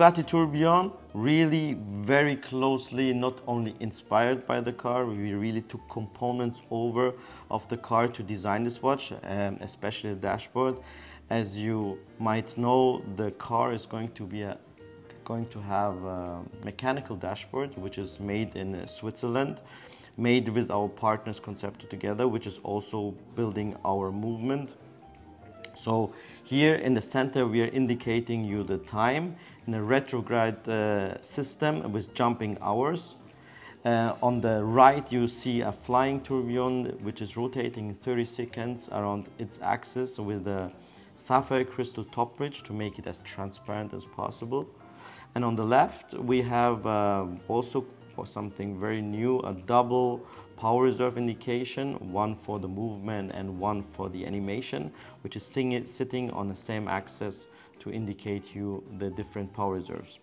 Bugatti Tourbillon really very closely not only inspired by the car, we really took components over of the car to design this watch, um, especially the dashboard. As you might know, the car is going to be a, going to have a mechanical dashboard, which is made in uh, Switzerland, made with our partners Concepto together, which is also building our movement. So here in the center, we are indicating you the time in a retrograde uh, system with jumping hours. Uh, on the right, you see a flying tourbillon, which is rotating 30 seconds around its axis with a sapphire crystal top bridge to make it as transparent as possible. And on the left, we have uh, also for something very new, a double power reserve indication, one for the movement and one for the animation, which is sitting on the same axis to indicate you the different power reserves.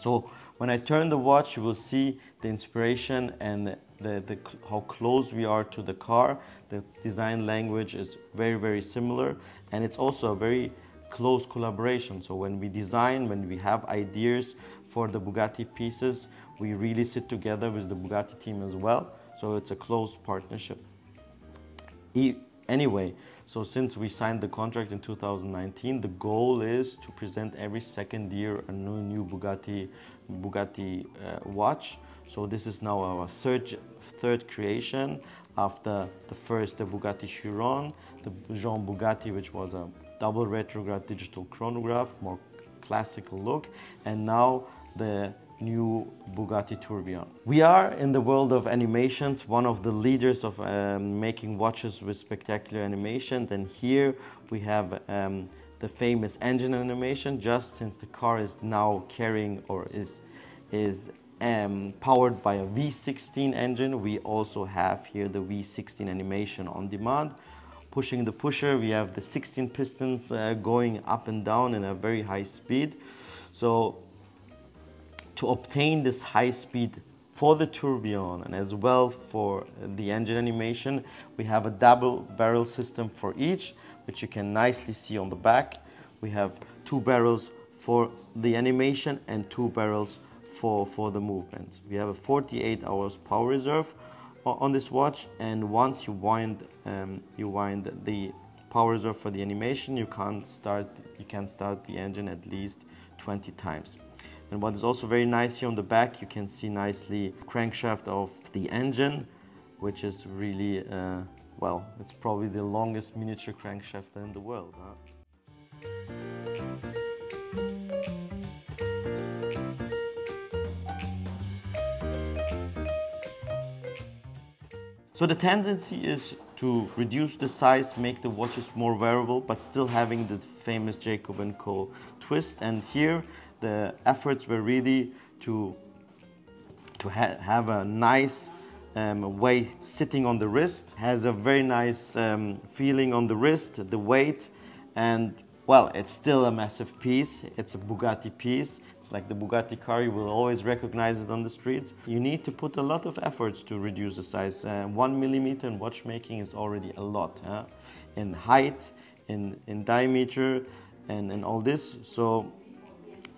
So when I turn the watch, you will see the inspiration and the, the, how close we are to the car. The design language is very, very similar. And it's also a very close collaboration. So when we design, when we have ideas for the Bugatti pieces, we really sit together with the Bugatti team as well. So it's a close partnership. E anyway, so since we signed the contract in 2019, the goal is to present every second year a new, new Bugatti, Bugatti uh, watch. So this is now our third, third creation after the first, the Bugatti Chiron, the Jean Bugatti, which was a double retrograde digital chronograph, more classical look, and now the new Bugatti Tourbillon. We are in the world of animations, one of the leaders of um, making watches with spectacular animation. and here we have um, the famous engine animation just since the car is now carrying or is, is um, powered by a V16 engine, we also have here the V16 animation on demand. Pushing the pusher, we have the 16 pistons uh, going up and down in a very high speed. So to obtain this high speed for the tourbillon and as well for the engine animation, we have a double barrel system for each, which you can nicely see on the back. We have two barrels for the animation and two barrels for, for the movements. We have a 48 hours power reserve on this watch and once you wind, um, you wind the power reserve for the animation, you can start, you can start the engine at least 20 times. And what is also very nice here on the back, you can see nicely crankshaft of the engine, which is really, uh, well, it's probably the longest miniature crankshaft in the world. Huh? So the tendency is to reduce the size, make the watches more wearable, but still having the famous Jacob & Co. twist. And here the efforts were really to, to ha have a nice um, way sitting on the wrist, has a very nice um, feeling on the wrist, the weight, and well, it's still a massive piece. It's a Bugatti piece. It's like the Bugatti car, you will always recognize it on the streets. You need to put a lot of efforts to reduce the size. Uh, one millimeter in watchmaking is already a lot huh? in height, in, in diameter, and, and all this. So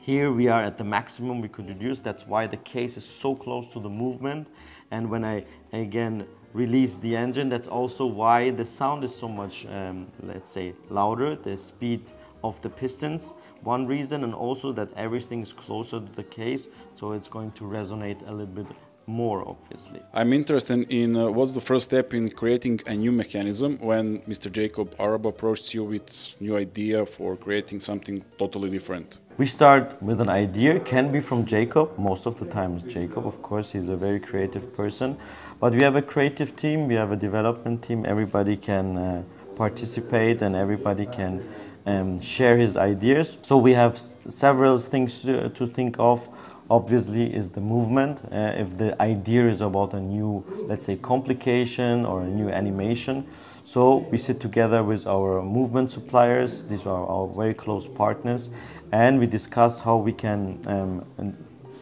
here we are at the maximum we could reduce. That's why the case is so close to the movement. And when I, again, release the engine, that's also why the sound is so much, um, let's say, louder, the speed of the pistons. One reason, and also that everything is closer to the case, so it's going to resonate a little bit more obviously. I'm interested in uh, what's the first step in creating a new mechanism when Mr. Jacob Arabo approached you with new idea for creating something totally different. We start with an idea, can be from Jacob, most of the time Jacob, of course, he's a very creative person. But we have a creative team, we have a development team, everybody can uh, participate and everybody can um, share his ideas. So we have several things to, to think of obviously is the movement. Uh, if the idea is about a new, let's say, complication or a new animation. So we sit together with our movement suppliers, these are our very close partners, and we discuss how we can, um,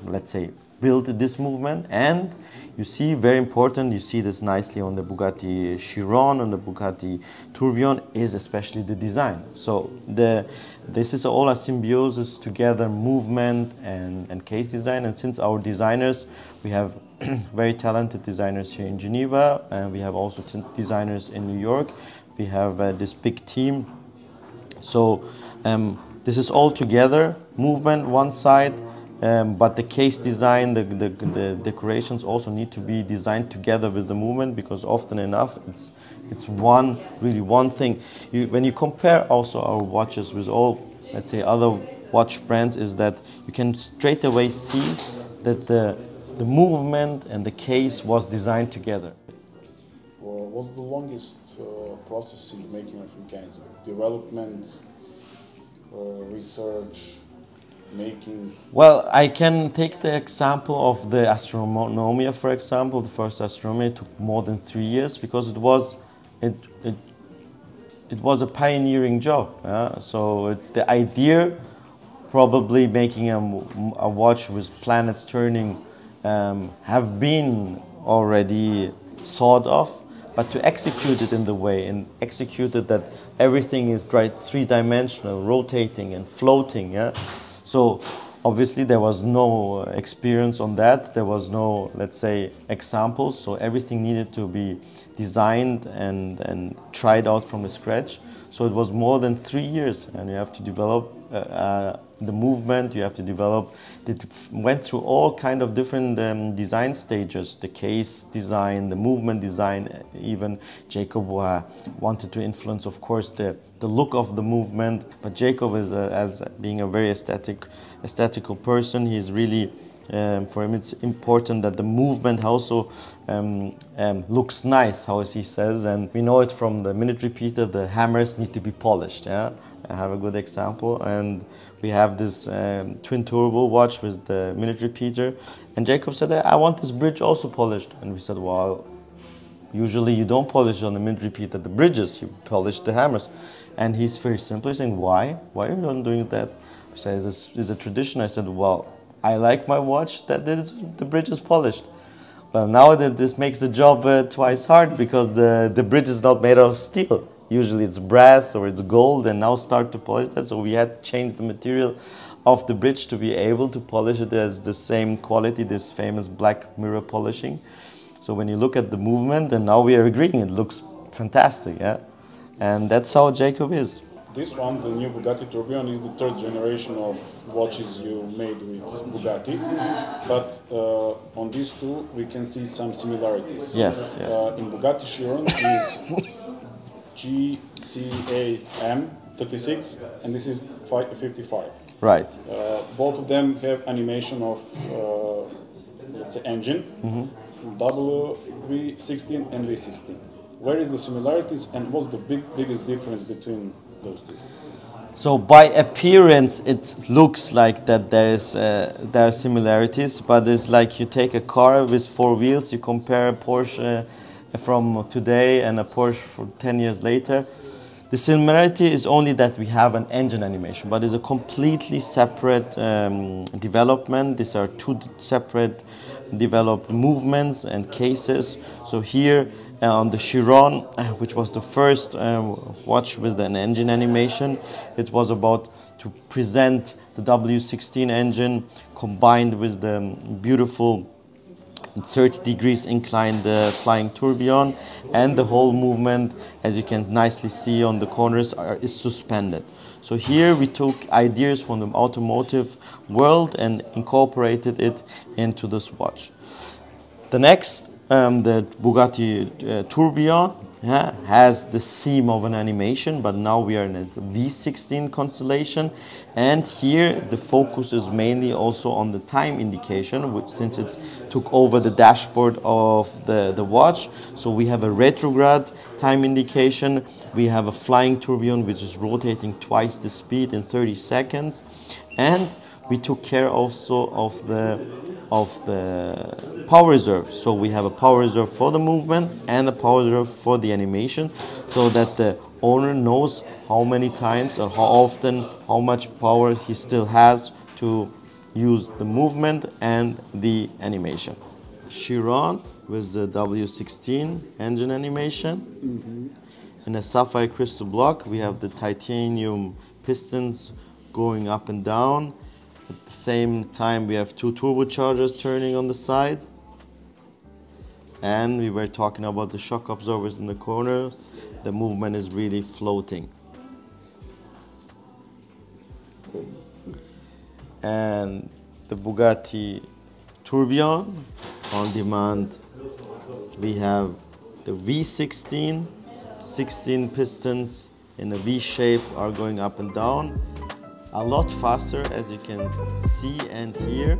let's say, built this movement. And you see very important you see this nicely on the Bugatti Chiron on the Bugatti Tourbillon is especially the design. So the this is all a symbiosis together movement and, and case design. And since our designers we have very talented designers here in Geneva and we have also designers in New York. We have uh, this big team. So um, this is all together movement one side um, but the case design, the, the, the, decorations also need to be designed together with the movement because often enough it's, it's one, really one thing. You, when you compare also our watches with all, let's say, other watch brands is that you can straight away see that the, the movement and the case was designed together. Well, what's the longest uh, process in making of mechanism? Development, uh, research, making? Well, I can take the example of the Astronomia, for example. The first Astronomia took more than three years because it was it it, it was a pioneering job. Yeah? So it, the idea, probably making a, a watch with planets turning, um, have been already thought of but to execute it in the way and execute it that everything is right three dimensional, rotating and floating, yeah, so obviously there was no experience on that. There was no, let's say, examples. So everything needed to be designed and, and tried out from scratch. So it was more than three years and you have to develop uh, uh, the movement, you have to develop, it went through all kind of different um, design stages, the case design, the movement design, even Jacob uh, wanted to influence, of course, the, the look of the movement, but Jacob is, a, as being a very aesthetic, aesthetical person, he's really um, for him, it's important that the movement also um, um, looks nice, how he says, and we know it from the minute repeater. The hammers need to be polished. Yeah, I have a good example, and we have this um, twin turbo watch with the minute repeater. And Jacob said, I want this bridge also polished. And we said, well, usually you don't polish on the minute repeater the bridges, you polish the hammers. And he's very simply saying, why? Why are you not doing that? He says, it's, it's a tradition. I said, well, I like my watch that the bridge is polished. Well, now that this makes the job uh, twice hard because the, the bridge is not made of steel. Usually it's brass or it's gold and now start to polish that. So we had to change the material of the bridge to be able to polish it as the same quality this famous black mirror polishing. So when you look at the movement and now we are agreeing it looks fantastic yeah? And that's how Jacob is this one, the new Bugatti Tourbillon, is the third generation of watches you made with Bugatti. But uh, on these two, we can see some similarities. Yes, yes. Uh, in Bugatti Chiron is JCAM 36 and this is 55. Right. Uh, both of them have animation of uh, let's say engine mm -hmm. W16 and V16. Where is the similarities and what's the big biggest difference between those two? So by appearance, it looks like that there is uh, there are similarities, but it's like you take a car with four wheels, you compare a Porsche from today and a Porsche for 10 years later. The similarity is only that we have an engine animation, but it's a completely separate um, development. These are two separate developed movements and cases. So here uh, on the Chiron, uh, which was the first um, watch with an engine animation, it was about to present the W16 engine combined with the beautiful 30 degrees inclined uh, flying tourbillon and the whole movement as you can nicely see on the corners are, is suspended. So here we took ideas from the automotive world and incorporated it into this watch. The next, um, the Bugatti uh, Tourbillon, yeah, has the theme of an animation, but now we are in a V16 constellation. And here the focus is mainly also on the time indication, which since it took over the dashboard of the, the watch. So we have a retrograde time indication. We have a flying tourbillon, which is rotating twice the speed in 30 seconds. And we took care also of the of the power reserve. So we have a power reserve for the movement and a power reserve for the animation so that the owner knows how many times or how often, how much power he still has to use the movement and the animation. Chiron with the W16 engine animation. Mm-hmm. In a sapphire crystal block, we have the titanium pistons going up and down. At the same time, we have two turbochargers turning on the side. And we were talking about the shock absorbers in the corner. The movement is really floating. And the Bugatti Tourbillon on demand. We have the V16, 16 pistons in a V shape are going up and down a lot faster as you can see and hear.